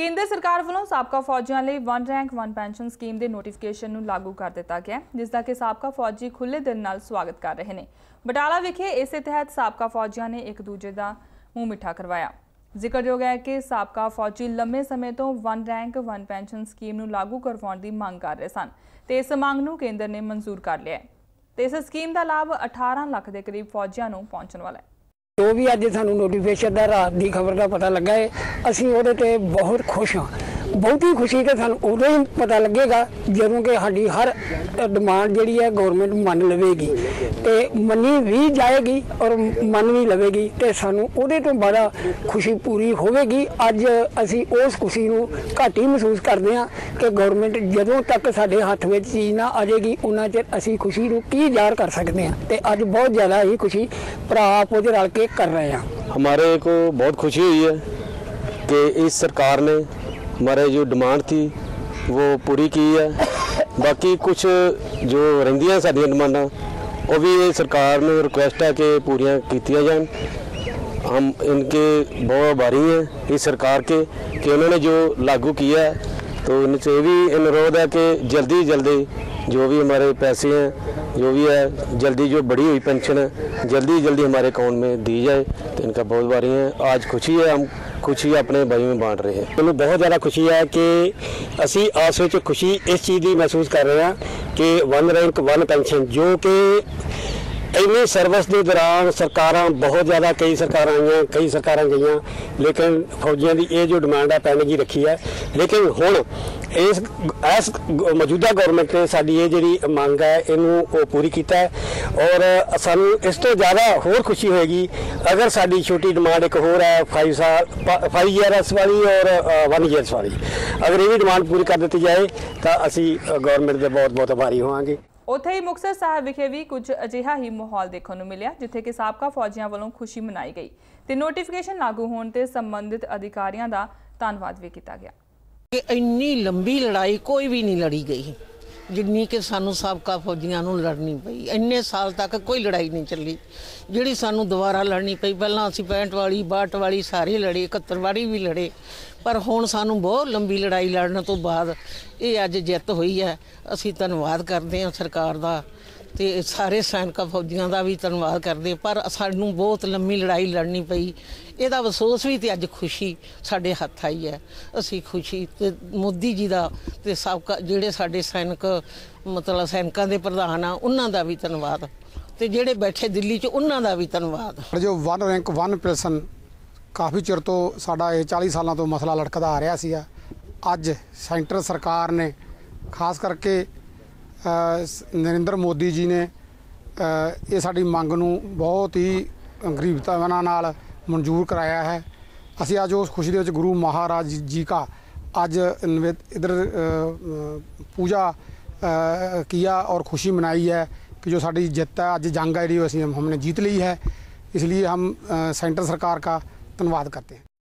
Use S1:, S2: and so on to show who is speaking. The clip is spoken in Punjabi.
S1: ਕੇਂਦਰ ਸਰਕਾਰ ਵੱਲੋਂ ਸਾਬਕਾ ਫੌਜੀਆਂ ਲਈ one rank one pension scheme ਦੇ ਨੋਟੀਫਿਕੇਸ਼ਨ ਨੂੰ ਲਾਗੂ ਕਰ ਦਿੱਤਾ ਗਿਆ ਹੈ, ਜਿਸ ਦਾ ਕਿ ਸਾਬਕਾ ਫੌਜੀ ਖੁੱਲੇ ਦਿਲ ਨਾਲ ਸਵਾਗਤ ਕਰ ਰਹੇ ਨੇ। ਬਟਾਲਾ ਵਿਖੇ ਇਸੇ ਤਹਿਤ ਸਾਬਕਾ ਫੌਜੀਆਂ ਨੇ ਇੱਕ ਦੂਜੇ ਦਾ ਮੂੰਹ ਮਿੱਠਾ ਕਰਵਾਇਆ। ਜ਼ਿਕਰਯੋਗ ਹੈ ਕਿ ਸਾਬਕਾ ਫੌਜੀ ਲੰਮੇ ਸਮੇਂ ਤੋਂ one rank one pension scheme ਨੂੰ ਲਾਗੂ ਕਰਵਾਉਣ ਦੀ ਮੰਗ ਕਰ ਰਹੇ ਸਨ ਤੇ ਇਸ ਮੰਗ ਨੂੰ ਕੇਂਦਰ ਨੇ ਮਨਜ਼ੂਰ ਕਰ ਲਿਆ ਹੈ। ਤੇ ਇਸ ਸਕੀਮ ਦਾ ਲਾਭ 18 ਲੱਖ ਦੇ ਕਰੀਬ ਫੌਜੀਆਂ ਨੂੰ ਪਹੁੰਚਣ ਵਾਲਾ ਹੈ।
S2: ਜੋ ਵੀ ਅੱਜ ਸਾਨੂੰ ਨੋਟੀਫਿਕੇਸ਼ਨ ਦਾ ਰਾਤ ਦੀ ਖਬਰ ਦਾ ਪਤਾ ਲੱਗਾ ਹੈ ਅਸੀਂ ਉਹਦੇ ਤੇ ਬਹੁਤ ਖੁਸ਼ ਹਾਂ। ਬਹੁਤੀ ਖੁਸ਼ੀ ਤੇ ਸਾਨੂੰ ਉਦੋਂ ਹੀ ਪਤਾ ਲੱਗੇਗਾ, ਜਦੋਂ ਕਿ ਸਾਡੀ ਹਰ ਡਿਮਾਂਡ ਜਿਹੜੀ ਹੈ ਗਵਰਨਮੈਂਟ ਮੰਨ ਲਵੇਗੀ। ਤੇ ਮੰਨੀ ਵੀ ਜਾਏਗੀ ਔਰ ਮੰਨ ਵੀ ਲਵੇਗੀ ਤੇ ਸਾਨੂੰ ਉਹਦੇ ਤੋਂ ਬੜਾ ਖੁਸ਼ੀ ਪੂਰੀ ਹੋਵੇਗੀ ਅੱਜ ਅਸੀਂ ਉਸ ਖੁਸ਼ੀ ਨੂੰ ਘੱਟ ਹੀ ਮਹਿਸੂਸ ਕਰਦੇ ਹਾਂ ਕਿ ਗਵਰਨਮੈਂਟ ਜਦੋਂ ਤੱਕ ਸਾਡੇ ਹੱਥ ਵਿੱਚ ਚੀਜ਼ ਨਾ ਆ ਜਾਏਗੀ ਉਹਨਾਂ ਚਿਰ ਅਸੀਂ ਖੁਸ਼ੀ ਨੂੰ ਕੀ ਜ਼ਾਹਰ ਕਰ ਸਕਦੇ ਹਾਂ ਤੇ ਅੱਜ ਬਹੁਤ ਜ਼ਿਆਦਾ ਹੀ ਖੁਸ਼ੀ ਭਰਾ ਆਪੋ ਦੇ ਰਲ ਕੇ कर रहे हैं
S3: हमारे को बहुत खुशी हुई है कि इस सरकार ने हमारे जो डिमांड थी वो पूरी की है बाकी कुछ जो ਰਹਿੰਦੀਆਂ ਸਾਡੀਆਂ ਡਿਮਾਂਡਾਂ ਉਹ ਵੀ ਇਹ ਸਰਕਾਰ ਨੂੰ ਰਿਕੁਐਸਟ ਹੈ ਕਿ ਪੂਰੀਆਂ ਕੀਤੀਆਂ ਜਾਣ हम इनके बहुत आभारी हैं इस सरकार के कि उन्होंने जो लागू किया है तो उनसे ये भी अनुरोध है कि जल्दी जल्दी जो भी हमारे पैसे हैं जो भी है जल्दी जो बढ़ी हुई पेंशन है जल्दी जल्दी हमारे अकाउंट में दी जाए तो इनका बहुत बारी है आज खुशी है हम ਖੁਸ਼ੀ ਆਪਣੇ ਬਾਈ ਨੂੰ ਬਾਂਟ ਰਹੇ। ਹਾਂ
S2: ਮੈਨੂੰ ਬਹੁਤ ਜ਼ਿਆਦਾ ਖੁਸ਼ੀ ਹੈ ਕਿ ਅਸੀਂ ਆਸ ਵਿੱਚ ਖੁਸ਼ੀ ਇਸ ਚੀਜ਼ ਦੀ ਮਹਿਸੂਸ ਕਰ ਰਹੇ ਹਾਂ ਕਿ ਵਨ ਰੈਂਕ ਵਨ ਪੈਨਸ਼ਨ ਜੋ ਕਿ ਇੰਨੀ ਸਰਵਿਸ ਦੇ ਦੌਰਾਨ ਸਰਕਾਰਾਂ ਬਹੁਤ ਜ਼ਿਆਦਾ, ਕਈ ਸਰਕਾਰਾਂ ਆਈਆਂ, ਕਈ ਸਰਕਾਰਾਂ ਗਈਆਂ, ਲੇਕਿਨ ਫੌਜੀਆਂ ਦੀ ਇਹ ਜੋ ਡਿਮਾਂਡ ਹੈ ਪੈਂਡਿੰਗ ਜੀ ਰੱਖੀ ਹੈ ਲੇਕਿਨ ਹੁਣ ਇਸ ਇਸ ਗ- ਮੌਜੂਦਾ ਗਵਰਨਮੈਂਟ ਨੇ ਸਾਡੀ ਇਹ ਜਿਹੜੀ ਮੰਗ ਹੈ, ਇਹਨੂੰ ਉਹ ਪੂਰੀ ਕੀਤਾ ਹੈ। ਔਰ ਸਾਨੂੰ ਇਸ ਤੋਂ ਜ਼ਿਆਦਾ ਹੋਰ ਖੁਸ਼ੀ ਹੋਏਗੀ ਅਗਰ ਸਾਡੀ ਛੋਟੀ ਡਿਮਾਂਡ ਇੱਕ ਹੋਰ ਹੈ 5 ਸਾਲ 5 ਇਅਰਸ ਵਾਲੀ ਔਰ 1 ਇਅਰਸ ਵਾਲੀ। ਅਗਰ ਇਹ ਵੀ ਡਿਮਾਂਡ ਪੂਰੀ ਕਰ ਦਿੱਤੀ ਜਾਏ, ਤਾਂ ਅਸੀਂ ਗਵਰਨਮੈਂਟ ਦੇ ਬਹੁਤ ਬਹੁਤ ਆਭਾਰੀ ਹੋਵਾਂਗੇ।
S1: ਉੱਥੇ ਹੀ ਮੁਕਤਸਰ ਸਾਹਿਬ ਵਿਖੇ ਵੀ ਕੁਝ ਅਜਿਹਾ ਹੀ ਮਾਹੌਲ ਦੇਖਣ ਨੂੰ ਮਿਲਿਆ, ਜਿੱਥੇ ਕਿ ਸਾਬਕਾ ਫੌਜੀਆਂ ਵੱਲੋਂ ਖੁਸ਼ੀ ਮਨਾਈ ਗਈ। ਤੇ ਨੋਟੀਫਿਕੇਸ਼ਨ ਲਾਗੂ ਹੋਣ ਤੇ ਸੰਬੰਧਿਤ ਅਧਿਕਾਰੀਆਂ ਦਾ ਧੰਨਵਾਦ ਵੀ ਕੀਤਾ ਗਿਆ।
S4: ਕਿ ਇੰਨੀ ਲੰਬੀ ਲੜਾਈ ਕੋਈ ਵੀ ਨਹੀਂ ਲੜੀ ਗਈ। ਜਿੰਨੀ ਕਿ ਸਾਨੂੰ ਸਾਬਕਾ ਫੌਜੀਆਂ ਨੂੰ ਲੜਨੀ ਪਈ, ਇੰਨੇ ਸਾਲ ਤੱਕ ਕੋਈ ਲੜਾਈ ਨਹੀਂ ਚੱਲੀ। ਜਿਹੜੀ ਸਾਨੂੰ ਦੁਬਾਰਾ ਲੜਨੀ ਪਈ, ਪਹਿਲਾਂ ਅਸੀਂ 65 ਵਾਲੀ 62 ਵਾਲੀ ਸਾਰੇ ਲੜੇ 71 ਵਾਲੀ ਵੀ ਲੜੇ, ਪਰ ਹੁਣ ਸਾਨੂੰ ਬਹੁਤ ਲੰਬੀ ਲੜਾਈ ਲੜਨ ਤੋਂ ਬਾਅਦ ਇਹ ਅੱਜ ਜਿੱਤ ਹੋਈ ਹੈ। ਅਸੀਂ ਧੰਨਵਾਦ ਕਰਦੇ ਹਾਂ ਸਰਕਾਰ ਦਾ। ਤੇ ਸਾਰੇ ਸੈਨਿਕਾਂ ਫੌਜੀਆਂ ਦਾ ਵੀ ਧੰਨਵਾਦ ਕਰਦੇ, ਪਰ ਸਾਨੂੰ ਬਹੁਤ ਲੰਮੀ ਲੜਾਈ ਲੜਨੀ ਪਈ। ਇਹਦਾ ਅਫਸੋਸ ਵੀ ਤੇ ਅੱਜ ਖੁਸ਼ੀ ਸਾਡੇ ਹੱਥ ਆਈ ਹੈ। ਅਸੀਂ ਖੁਸ਼ੀ ਤੇ ਮੋਦੀ ਜੀ ਦਾ ਤੇ ਸਾਬਕਾ ਜਿਹੜੇ ਸਾਡੇ ਸੈਨਿਕ, ਮਤਲਬ ਸੈਨਿਕਾਂ ਦੇ ਪ੍ਰਧਾਨ ਆ, ਉਹਨਾਂ ਦਾ ਵੀ ਧੰਨਵਾਦ। ਤੇ ਜਿਹੜੇ ਬੈਠੇ ਦਿੱਲੀ 'ਚ, ਉਹਨਾਂ ਦਾ ਵੀ ਧੰਨਵਾਦ।
S5: ਪਰ ਜੋ ਵਨ ਰੈਂਕ ਵਨ ਪਰਸਨ ਕਾਫੀ ਚਿਰ ਤੋਂ ਸਾਡਾ ਇਹ 40 ਸਾਲਾਂ ਤੋਂ ਮਸਲਾ ਲਟਕਦਾ ਆ ਰਿਹਾ ਸੀਗਾ। ਅੱਜ ਸੈਂਟਰ ਸਰਕਾਰ ਨੇ, ਖਾਸ ਕਰਕੇ ਨਰਿੰਦਰ ਮੋਦੀ ਜੀ ਨੇ ਇਹ ਸਾਡੀ ਮੰਗ ਨੂੰ ਬਹੁਤ ਹੀ ਗਰੀਬਤਾਵਾਂ ਨਾਲ ਮਨਜ਼ੂਰ ਕਰਾਇਆ ਹੈ। ਅਸੀਂ ਅੱਜ ਉਸ ਖੁਸ਼ੀ ਦੇ ਵਿੱਚ ਗੁਰੂ ਮਹਾਰਾਜ ਜੀ ਦਾ ਅੱਜ ਇਧਰ ਪੂਜਾ ਕੀਤਾ ਔਰ ਖੁਸ਼ੀ ਮਨਾਈ ਹੈ ਕਿ ਜੋ ਸਾਡੀ ਜਿੱਤ ਹੈ, ਅੱਜ ਜੰਗ ਹੈ ਜਿਹੜੀ ਅਸੀਂ ਹਮਨੇ ਜਿੱਤ ਲਈ ਹੈ। ਇਸ ਲਈ ਹਮ ਸੈਂਟਰ ਸਰਕਾਰ ਦਾ ਧੰਨਵਾਦ ਕਰਦੇ ਹੈ।